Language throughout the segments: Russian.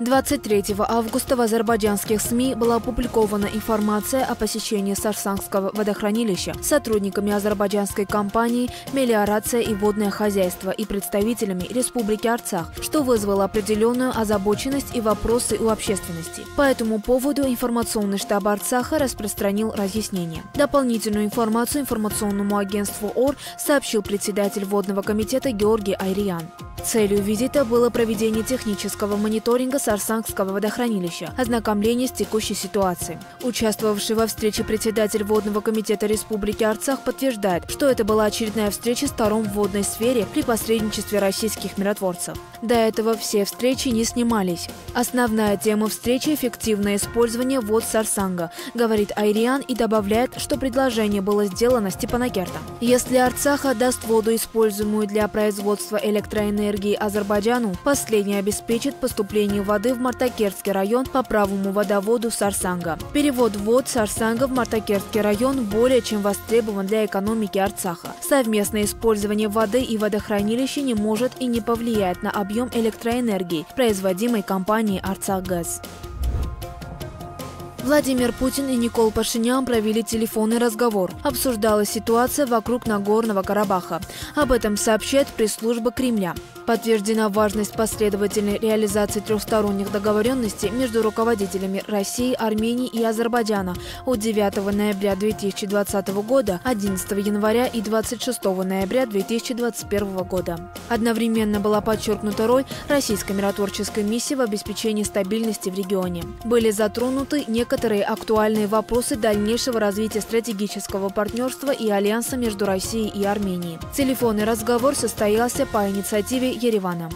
23 августа в азербайджанских СМИ была опубликована информация о посещении Сарсангского водохранилища сотрудниками азербайджанской компании «Мелиорация и водное хозяйство» и представителями Республики Арцах, что вызвало определенную озабоченность и вопросы у общественности. По этому поводу информационный штаб Арцаха распространил разъяснение. Дополнительную информацию информационному агентству ОР сообщил председатель Водного комитета Георгий Айриян. Целью визита было проведение технического мониторинга Сарсангского водохранилища, ознакомление с текущей ситуацией. Участвовавший во встрече председатель Водного комитета Республики Арцах подтверждает, что это была очередная встреча сторон в водной сфере при посредничестве российских миротворцев. До этого все встречи не снимались. Основная тема встречи – эффективное использование вод Сарсанга, говорит Айриан и добавляет, что предложение было сделано Степанакертом. Если Арцах отдаст воду, используемую для производства электроэнергии Азербайджану, последний обеспечит поступление воды в Мартакерский район по правому водоводу Сарсанга. Перевод вод Сарсанга в Мартакерский район более чем востребован для экономики Арцаха. Совместное использование воды и водохранилища не может и не повлияет на объем электроэнергии, производимой компанией «Арцахгаз». Владимир Путин и Никол Пашинян провели телефонный разговор. Обсуждалась ситуация вокруг Нагорного Карабаха. Об этом сообщает пресс-служба Кремля. Подтверждена важность последовательной реализации трехсторонних договоренностей между руководителями России, Армении и Азербайджана от 9 ноября 2020 года, 11 января и 26 ноября 2021 года. Одновременно была подчеркнута роль российской миротворческой миссии в обеспечении стабильности в регионе. Были затронуты некоторые актуальные вопросы дальнейшего развития стратегического партнерства и альянса между Россией и Арменией. Телефонный разговор состоялся по инициативе Еревана.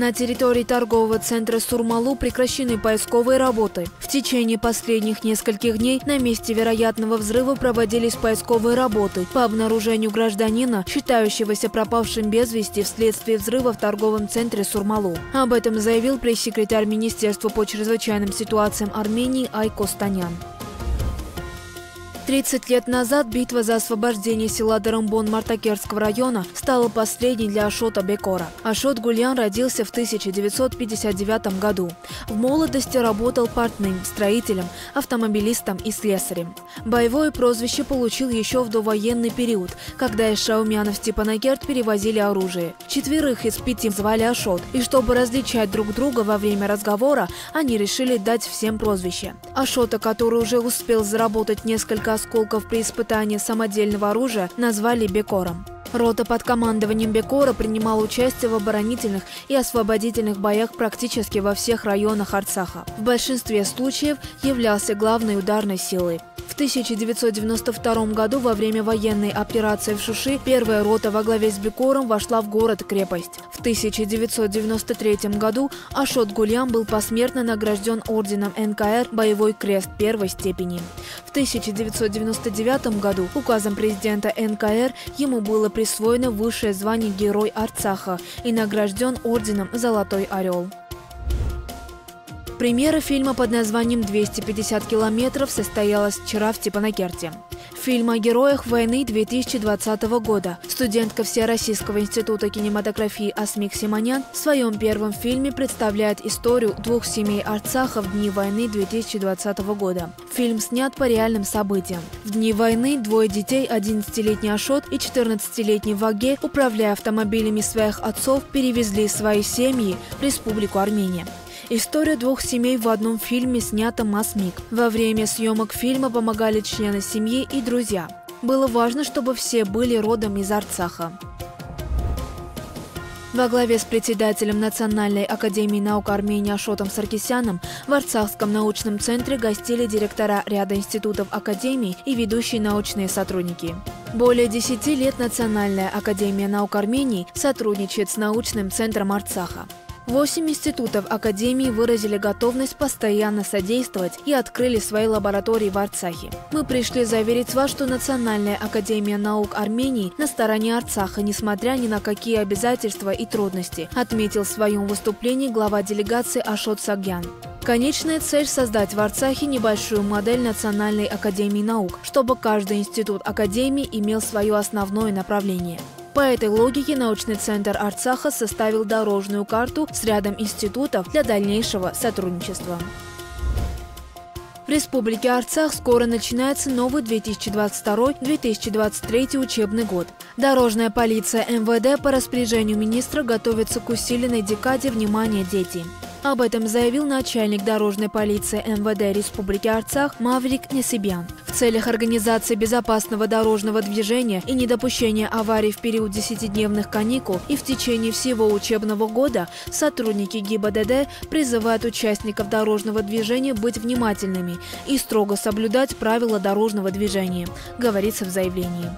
На территории торгового центра Сурмалу прекращены поисковые работы. В течение последних нескольких дней на месте вероятного взрыва проводились поисковые работы по обнаружению гражданина, считающегося пропавшим без вести вследствие взрыва в торговом центре Сурмалу. Об этом заявил пресс-секретарь Министерства по чрезвычайным ситуациям Армении Айко Станян. 30 лет назад битва за освобождение села Дарамбон Мартакерского района стала последней для Ашота Бекора. Ашот Гульян родился в 1959 году. В молодости работал портным, строителем, автомобилистом и слесарем. Боевое прозвище получил еще в довоенный период, когда из Шаумянов Степанакерт перевозили оружие. Четверых из пяти звали Ашот, и чтобы различать друг друга во время разговора, они решили дать всем прозвище. Ашота, который уже успел заработать несколько осколков при испытании самодельного оружия назвали Бекором. Рота под командованием Бекора принимала участие в оборонительных и освободительных боях практически во всех районах Арцаха. В большинстве случаев являлся главной ударной силой. В 1992 году во время военной операции в Шуши первая рота во главе с Бекором вошла в город-крепость. В 1993 году Ашот Гульян был посмертно награжден орденом НКР «Боевой крест» первой степени. В 1999 году указом президента НКР ему было присвоено высшее звание Герой Арцаха и награжден орденом «Золотой орел». Премьера фильма под названием «250 километров» состоялась вчера в Степанакерте. Фильм о героях войны 2020 года. Студентка Всероссийского института кинематографии Асмик Симонян в своем первом фильме представляет историю двух семей Арцаха в дни войны 2020 года. Фильм снят по реальным событиям. В дни войны двое детей, 11-летний Ашот и 14-летний Ваге, управляя автомобилями своих отцов, перевезли свои семьи в Республику Армения. История двух семей в одном фильме снята масс-миг. Во время съемок фильма помогали члены семьи и друзья. Было важно, чтобы все были родом из Арцаха. Во главе с председателем Национальной академии наук Армении Ашотом Саркисяном в Арцахском научном центре гостили директора ряда институтов академии и ведущие научные сотрудники. Более 10 лет Национальная академия наук Армении сотрудничает с научным центром Арцаха. Восемь институтов Академии выразили готовность постоянно содействовать и открыли свои лаборатории в Арцахе. Мы пришли заверить вас, что Национальная Академия наук Армении на стороне Арцаха, несмотря ни на какие обязательства и трудности, отметил в своем выступлении глава делегации Ашот Сагьян. Конечная цель – создать в Арцахе небольшую модель Национальной академии наук, чтобы каждый институт академии имел свое основное направление – По этой логике научный центр Арцаха составил дорожную карту с рядом институтов для дальнейшего сотрудничества. В Республике Арцах скоро начинается новый 2022-2023 учебный год. Дорожная полиция МВД по распоряжению министра готовится к усиленной декаде внимания детей. Об этом заявил начальник дорожной полиции МВД Республики Арцах Маврик Несибян. В целях организации безопасного дорожного движения и недопущения аварий в период десятидневных каникул и в течение всего учебного года сотрудники ГИБДД призывают участников дорожного движения быть внимательными и строго соблюдать правила дорожного движения, говорится в заявлении.